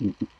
Mm-hmm.